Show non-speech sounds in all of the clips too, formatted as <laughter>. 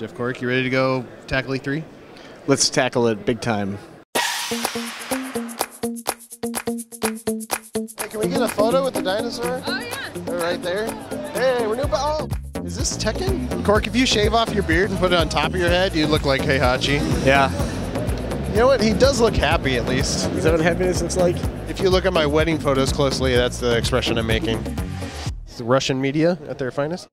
Jeff Cork, you ready to go tackle E3? Let's tackle it big time. Hey, can we get a photo with the dinosaur? Oh, yeah. They're right there. Hey, we're new. Oh, is this Tekken? Cork, if you shave off your beard and put it on top of your head, you look like Heihachi. Yeah. You know what? He does look happy at least. Is that what happiness looks like? If you look at my wedding photos closely, that's the expression I'm making. It's the Russian media at their finest.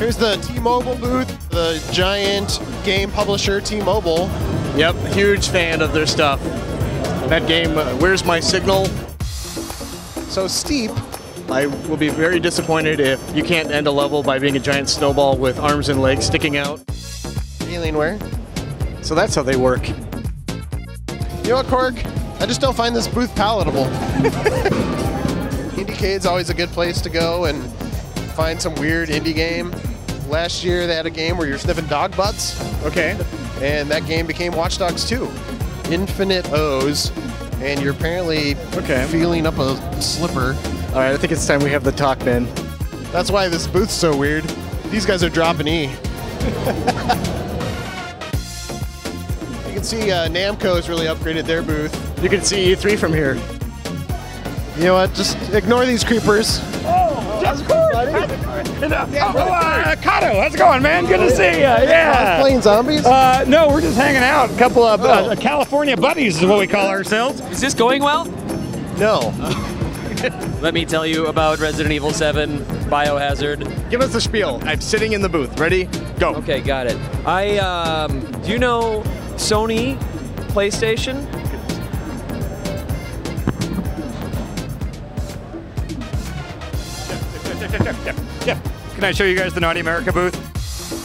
Here's the T-Mobile booth, the giant game publisher T-Mobile. Yep, huge fan of their stuff. That game, uh, Where's My Signal? So steep. I will be very disappointed if you can't end a level by being a giant snowball with arms and legs sticking out. Alienware. So that's how they work. You know what, Cork? I just don't find this booth palatable. <laughs> Indiecade's always a good place to go and find some weird indie game. Last year they had a game where you're sniffing dog butts, Okay. and that game became Watch Dogs 2. Infinite O's, and you're apparently Okay. feeling up a slipper. All right, I think it's time we have the talk, Ben. That's why this booth's so weird. These guys are dropping E. <laughs> you can see uh, Namco's really upgraded their booth. You can see E3 from here. You know what? Just ignore these creepers. Uh, Kato, how's it going, man? Good to see you. Yeah. Playing zombies? Uh, no, we're just hanging out. A couple of uh, California buddies is what we call ourselves. Is this going well? no. <laughs> Let me tell you about Resident Evil 7, Biohazard. Give us the spiel. I'm sitting in the booth. Ready? Go. Okay, got it. I, um, do you know Sony PlayStation? Yeah. Can I show you guys the Naughty America booth?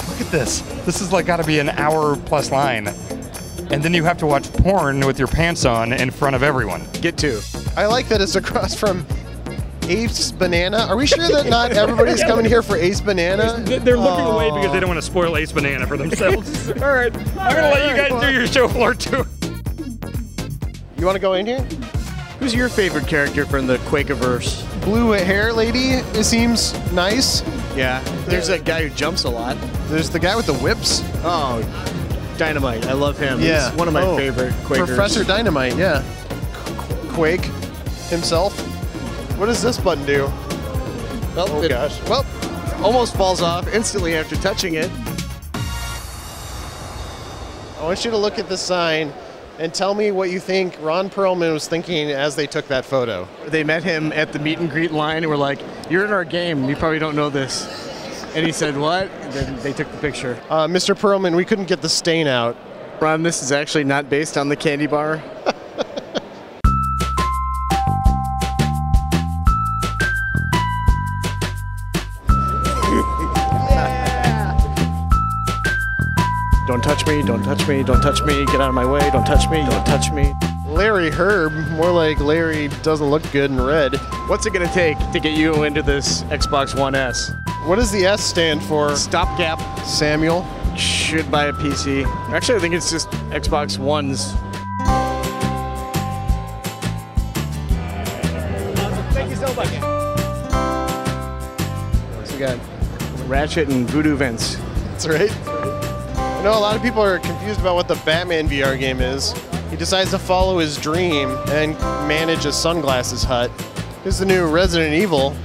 Look at this. This is like got to be an hour plus line. And then you have to watch porn with your pants on in front of everyone. Get to. I like that it's across from Ace Banana. Are we sure that not everybody's <laughs> coming here for Ace Banana? They're looking away because they don't want to spoil Ace Banana for themselves. <laughs> All right. I'm going to let you guys do your show floor tour. You want to go in here? Who's your favorite character from the Quakeverse? Blue hair lady. It seems nice. Yeah. There's that guy who jumps a lot. There's the guy with the whips. Oh, Dynamite. I love him. Yeah. He's one of my Oh, favorite Quakers. Professor Dynamite. Yeah. Quake himself. What does this button do? Well, Oh it gosh. Well, almost falls off instantly after touching it. I want you to look at the sign and tell me what you think Ron Perlman was thinking as they took that photo. They met him at the meet and greet line and were like, You're in our game. You probably don't know this. And he said, What? And then they took the picture. Uh, Mr. Perlman, we couldn't get the stain out. Ron, this is actually not based on the candy bar. Touch me, don't touch me, don't touch me, get out of my way, don't touch me, don't touch me. Larry Hryb, more like Larry doesn't look good in red. What's it gonna take to get you into this Xbox One S? What does the S stand for? Stopgap Samuel. should buy a PC. Actually, I think it's just Xbox Ones. Thank you so much. What's we got? Ratchet and Voodoo Vents. That's right. I know a lot of people are confused about what the Batman VR game is. He decides to follow his dream and manage a sunglasses hut. This is the new Resident Evil.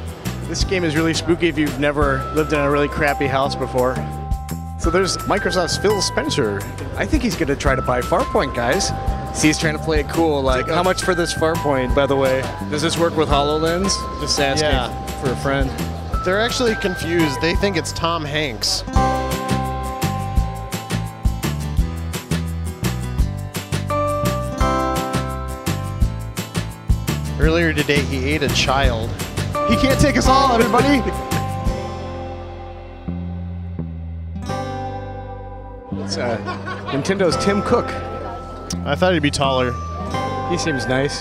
This game is really spooky if you've never lived in a really crappy house before. So there's Microsoft's Phil Spencer. I think he's gonna try to buy Farpoint, guys. See, he's trying to play it cool. Like, how oh, much for this Farpoint, by the way? Does this work with HoloLens? Just asking Yeah. for a friend. They're actually confused. They think it's Tom Hanks. Earlier today, he ate a child. He can't take us all, everybody. It's uh, Nintendo's Tim Cook. I thought he'd be taller. He seems nice.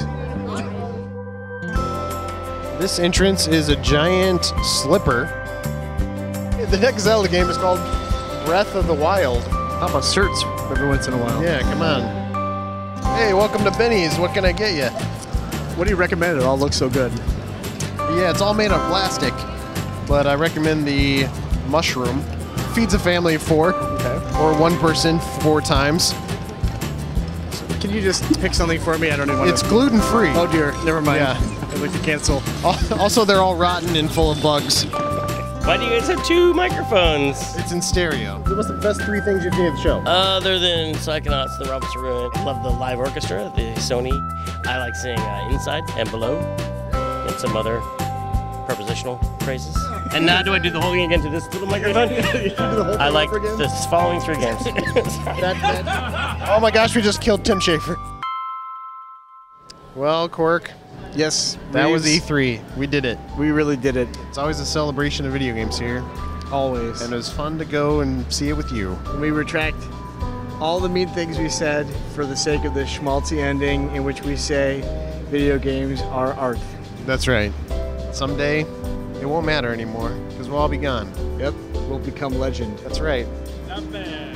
This entrance is a giant slipper. The next Zelda game is called Breath of the Wild. How about certs every once in a while? Yeah, come on. Hey, welcome to Benny's. What can I get you? What do you recommend? It all looks so good. Yeah, it's all made of plastic, but I recommend the mushroom. Feeds a family of four, Okay. or one person four times. Can you just pick something for me? I don't even want It's to. gluten free. Oh dear, never mind. Yeah. I'd like to cancel. <laughs> Also, they're all rotten and full of bugs. Why do you guys have two microphones? It's in stereo. What's the best three things you've seen at the show? Other than Psychonauts, the Robinson Ruin, I love the live orchestra, the Sony. I like seeing uh, Inside and Below, and some other prepositional phrases. And now do I do the whole thing again to this little microphone? <laughs> I like the following three games. <laughs> <laughs> Oh my gosh, we just killed Tim Schafer. Well, Cork, Yes, that was E3. We did it. We really did it. It's always a celebration of video games here, Always. and it was fun to go and see it with you. we retract all the mean things we said for the sake of the schmaltzy ending in which we say video games are art. That's right. Someday, it won't matter anymore because we'll all be gone. Yep, we'll become legend. That's right. Not bad.